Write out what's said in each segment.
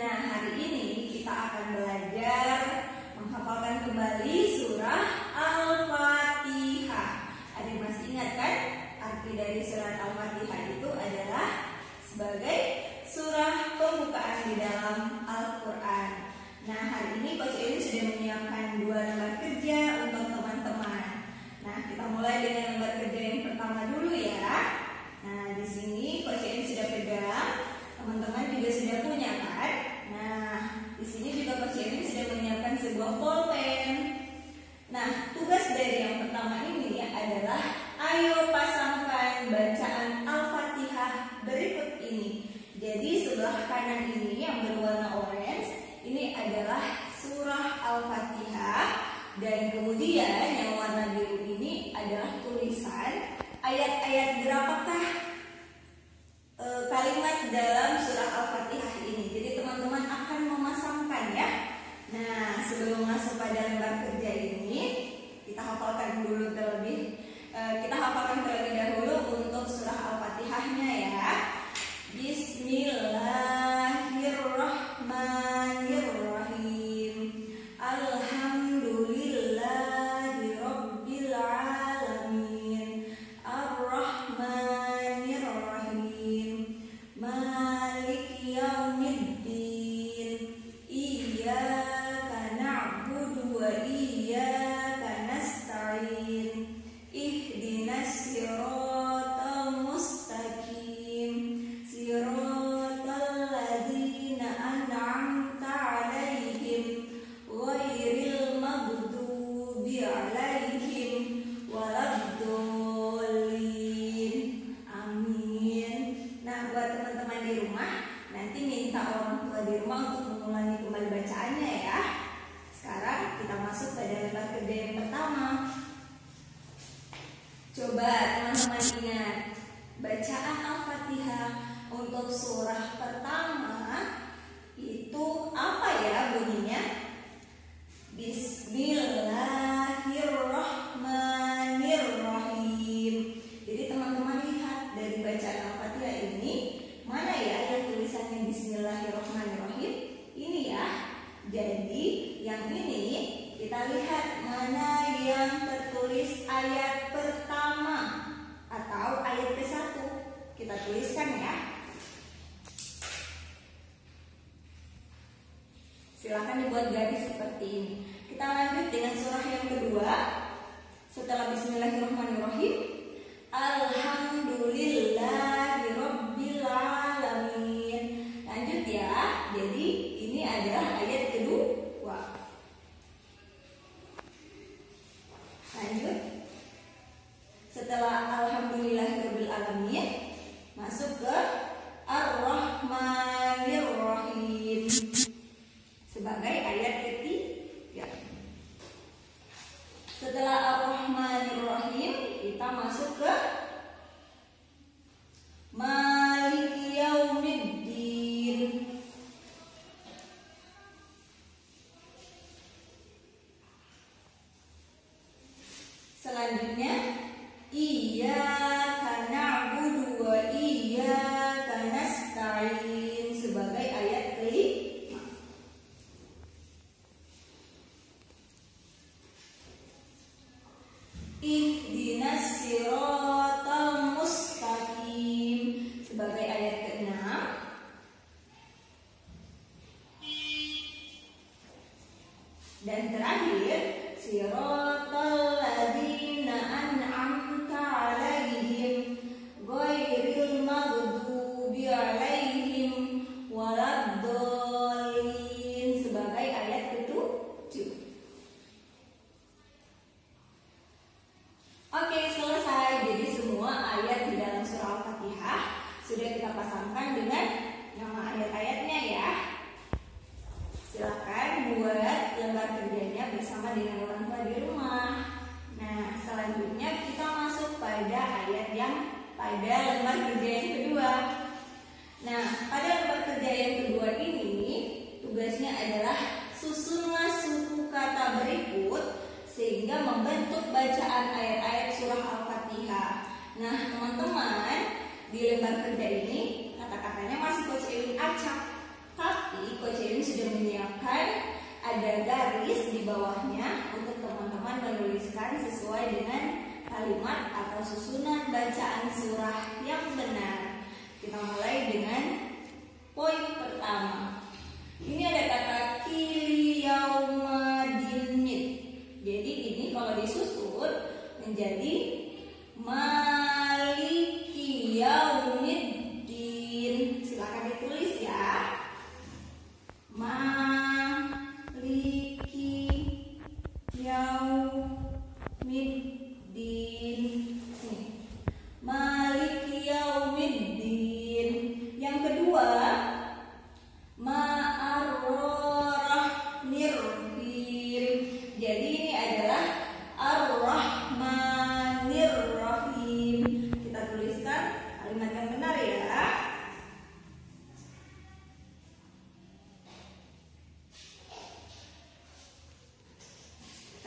kita akan belajar menghafalkan kembali surah Al-Fatihah. Ada masih ingat kan? Arti dari surat Al-Fatihah itu adalah sebagai surah pembukaan di dalam Al-Quran. Nah, hari ini Coach Erin sudah menyiapkan dua lembar kerja untuk teman-teman. Nah, kita mulai dengan lembar kerja yang pertama dulu ya. Nah, di sini Coach Erin sudah pegang, teman-teman juga sudah punya masuk pada lembar kerja ini, kita hafalkan dulu terlebih e, kita hafalkan terlebih dahulu untuk surah Al-Fatihahnya ya. Bismillahirrahmanirrahim. Yang pertama. Coba teman-teman ingat bacaan Al-Fatihah untuk surah pertama itu apa ya bunyinya? Bismillahirrahmanirrahim. Jadi teman-teman lihat dari bacaan Al-Fatihah ini mana ya yang tulisannya Bismillahirrahmanirrahim? Ini ya. Jadi yang ini kita lihat mana yang tertulis ayat pertama atau ayat ke satu. Kita tuliskan ya. Silahkan dibuat garis seperti ini. Kita lanjut dengan surah yang kedua. Setelah Bismillahirrahmanirrahim, Alhamdulillahirabbil kita masuk ke Maliki Yaumiddin. Selanjutnya, Iyyaka na'budu wa iyyaka nasta'in sebagai ayat kelima. Ihdinas siratal mustaqim. Sebagai ayat ke-6 dan terakhir siratal bersama dengan orang tua di rumah. Nah, selanjutnya kita masuk pada ayat yang pada lembar kerja yang kedua. Nah, pada lembar kerja yang kedua ini tugasnya adalah susunlah suku kata berikut sehingga membentuk bacaan ayat-ayat surah Al-Fatihah. Nah, teman-teman, di lembar kerja ini kata-katanya masih Coach acak. Tapi Coach sudah menyiapkan tuliskan dengan kalimat atau susunan bacaan surah yang benar. Kita mulai dengan poin pertama. Ini ada kata kiliyaumadinit. Jadi ini kalau disusun menjadi maliki yaumiddin. Silakan ditulis ya. Maliki yaumiddin. Nih. Maliki yaumiddin. Yang kedua, Ma'arrahmanirrahim. Jadi ini adalah Ar-Rahmanirrahim. Kita tuliskan kalimat yang benar ya.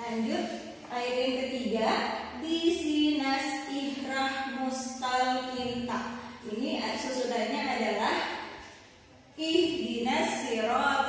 Lanjut Ayat yang ketiga, disinas ihrah mustal kita Ini eh, susunannya adalah ihdinas sirot